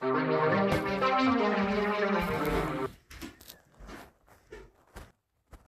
Thank you.